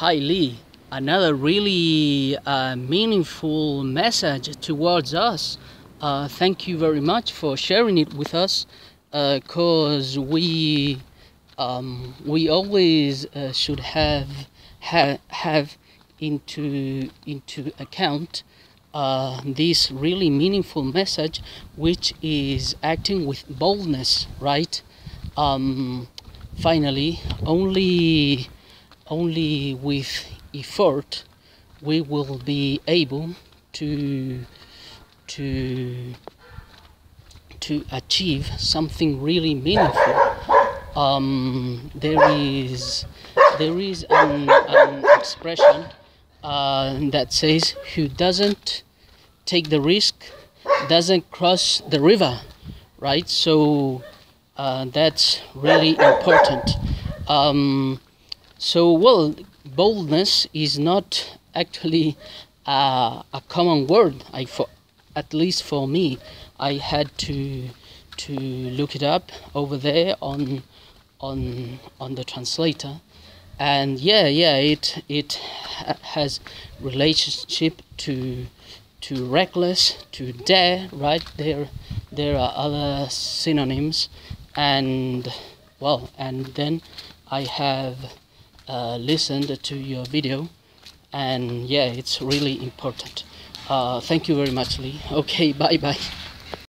Hi Lee, another really uh, meaningful message towards us. Uh, thank you very much for sharing it with us, because uh, we um, we always uh, should have ha- have into into account uh, this really meaningful message, which is acting with boldness, right? Um, finally, only only with effort we will be able to to to achieve something really meaningful. Um, there is there is an, an expression uh, that says, "Who doesn't take the risk doesn't cross the river," right? So uh, that's really important. Um, so, well, boldness is not actually uh, a common word. I, for, at least for me, I had to to look it up over there on on on the translator, and yeah, yeah, it it has relationship to to reckless, to dare, right? There there are other synonyms, and well, and then I have uh, listened to your video and yeah it's really important. Uh, thank you very much lee. Okay bye bye